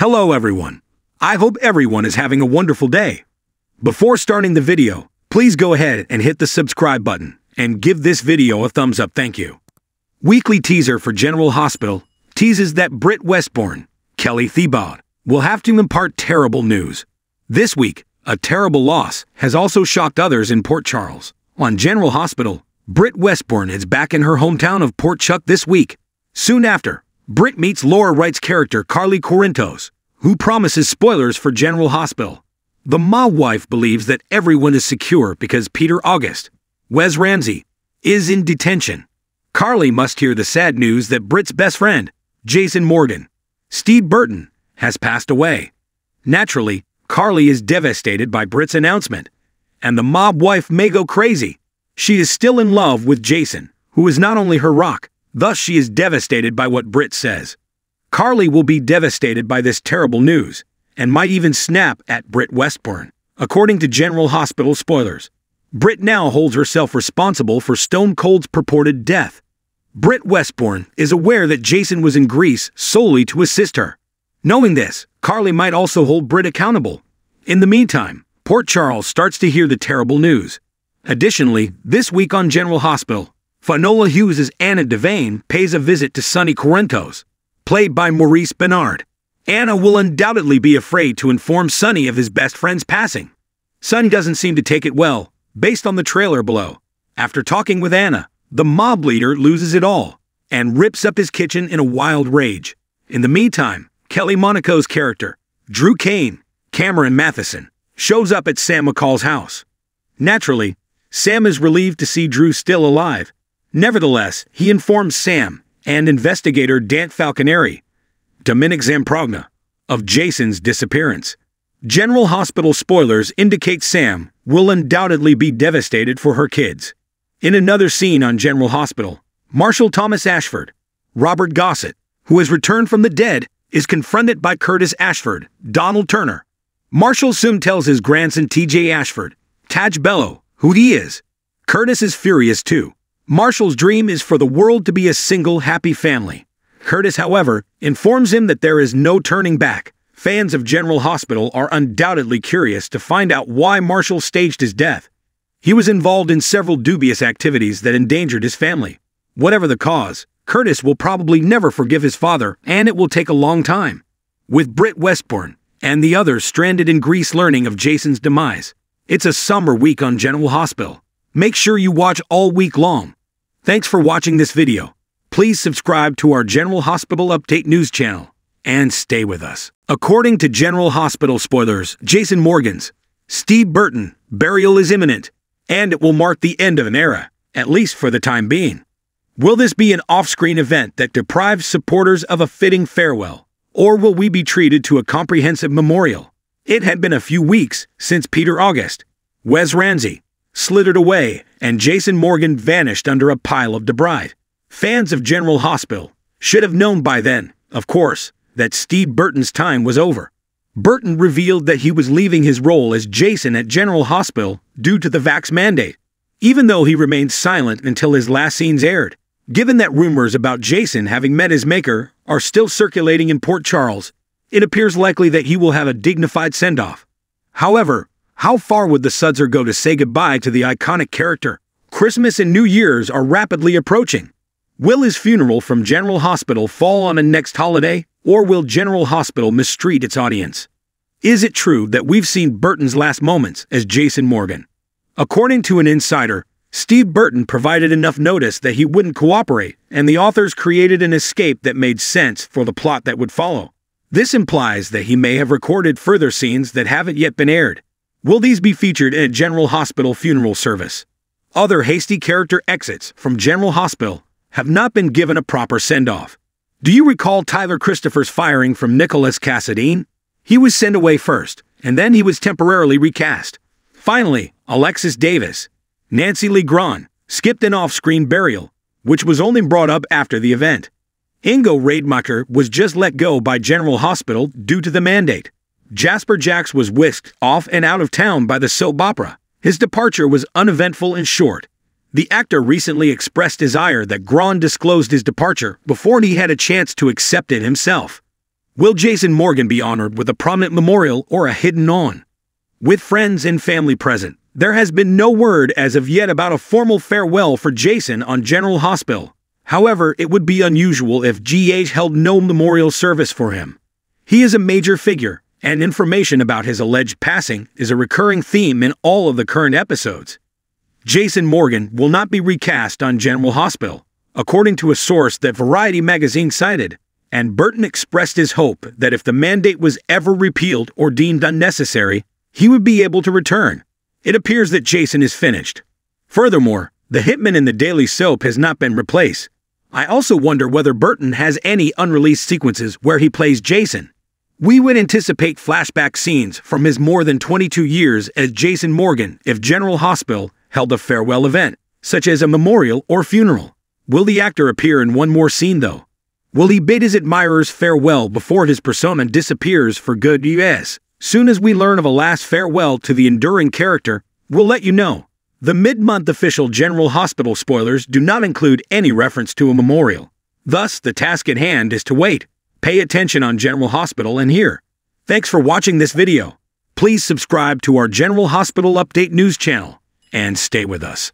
Hello everyone. I hope everyone is having a wonderful day. Before starting the video, please go ahead and hit the subscribe button and give this video a thumbs up thank you. Weekly teaser for General Hospital teases that Britt Westbourne, Kelly Thiebaud, will have to impart terrible news. This week, a terrible loss has also shocked others in Port Charles. On General Hospital, Britt Westbourne is back in her hometown of Port Chuck this week. Soon after, Britt meets Laura Wright's character Carly Corinthos, who promises spoilers for General Hospital. The mob wife believes that everyone is secure because Peter August, Wes Ramsey, is in detention. Carly must hear the sad news that Britt's best friend, Jason Morgan, Steve Burton, has passed away. Naturally, Carly is devastated by Britt's announcement, and the mob wife may go crazy. She is still in love with Jason, who is not only her rock, thus she is devastated by what Britt says. Carly will be devastated by this terrible news, and might even snap at Britt Westbourne, according to General Hospital spoilers. Britt now holds herself responsible for Stone Cold's purported death. Britt Westbourne is aware that Jason was in Greece solely to assist her. Knowing this, Carly might also hold Britt accountable. In the meantime, Port Charles starts to hear the terrible news. Additionally, this week on General Hospital, Finola Hughes' Anna Devane pays a visit to Sonny Corinthos, played by Maurice Benard. Anna will undoubtedly be afraid to inform Sonny of his best friend's passing. Sonny doesn't seem to take it well, based on the trailer below. After talking with Anna, the mob leader loses it all and rips up his kitchen in a wild rage. In the meantime, Kelly Monaco's character, Drew Cain, Cameron Mathison, shows up at Sam McCall's house. Naturally, Sam is relieved to see Drew still alive. Nevertheless, he informs Sam and investigator Dante Falconeri, Dominic Zamprogna, of Jason's disappearance. General Hospital spoilers indicate Sam will undoubtedly be devastated for her kids. In another scene on General Hospital, Marshall Thomas Ashford, Robert Gossett, who has returned from the dead, is confronted by Curtis Ashford, Donnell Turner, Marshall soon tells his grandson TJ Ashford, Tajh Bellow, who he is. Curtis is furious too. Marshall's dream is for the world to be a single, happy family. Curtis, however, informs him that there is no turning back. Fans of General Hospital are undoubtedly curious to find out why Marshall staged his death. He was involved in several dubious activities that endangered his family. Whatever the cause, Curtis will probably never forgive his father, and it will take a long time. With Britt Westbourne, and the others stranded in Greece learning of Jason's demise. It's a summer week on General Hospital. Make sure you watch all week long. Thanks for watching this video. Please subscribe to our General Hospital Update news channel and stay with us. According to General Hospital spoilers, Jason Morgan's Steve Burton burial is imminent, and it will mark the end of an era, at least for the time being. Will this be an off-screen event that deprives supporters of a fitting farewell? Or will we be treated to a comprehensive memorial? It had been a few weeks since Peter August, Wes Ramsey, slithered away and Jason Morgan vanished under a pile of debris. Fans of General Hospital should have known by then, of course, that Steve Burton's time was over. Burton revealed that he was leaving his role as Jason at General Hospital due to the vax mandate, even though he remained silent until his last scenes aired. Given that rumors about Jason having met his maker are still circulating in Port Charles, it appears likely that he will have a dignified send off. However, how far would the Sudser go to say goodbye to the iconic character? Christmas and New Year's are rapidly approaching. Will his funeral from General Hospital fall on a next holiday, or will General Hospital mistreat its audience? Is it true that we've seen Burton's last moments as Jason Morgan? According to an insider, Steve Burton provided enough notice that he wouldn't cooperate, and the authors created an escape that made sense for the plot that would follow. This implies that he may have recorded further scenes that haven't yet been aired. Will these be featured in a General Hospital funeral service? Other hasty character exits from General Hospital have not been given a proper send-off. Do you recall Tyler Christopher's firing from Nicholas Cassadine? He was sent away first, and then he was temporarily recast. Finally, Alexis Davis, Nancy Lee Grahn skipped an off-screen burial, which was only brought up after the event. Ingo Rademacher was just let go by General Hospital due to the mandate. Jasper Jacks was whisked off and out of town by the soap opera. His departure was uneventful and short. The actor recently expressed desire that Grahn disclosed his departure before he had a chance to accept it himself. Will Jason Morgan be honored with a prominent memorial or a hidden on? With friends and family present, there has been no word as of yet about a formal farewell for Jason on General Hospital. However, it would be unusual if GH held no memorial service for him. He is a major figure, and information about his alleged passing is a recurring theme in all of the current episodes. Jason Morgan will not be recast on General Hospital, according to a source that Variety magazine cited, and Burton expressed his hope that if the mandate was ever repealed or deemed unnecessary, he would be able to return. It appears that Jason is finished. Furthermore, the hitman in the daily soap has not been replaced. I also wonder whether Burton has any unreleased sequences where he plays Jason. We would anticipate flashback scenes from his more than 22 years as Jason Morgan if General Hospital held a farewell event, such as a memorial or funeral. Will the actor appear in one more scene, though? Will he bid his admirers farewell before his persona disappears for good? Yes. Soon as we learn of a last farewell to the enduring character, we'll let you know. The mid month official General Hospital spoilers do not include any reference to a memorial. Thus, the task at hand is to wait, pay attention on General Hospital, and here. Thanks for watching this video. Please subscribe to our General Hospital Update news channel and stay with us.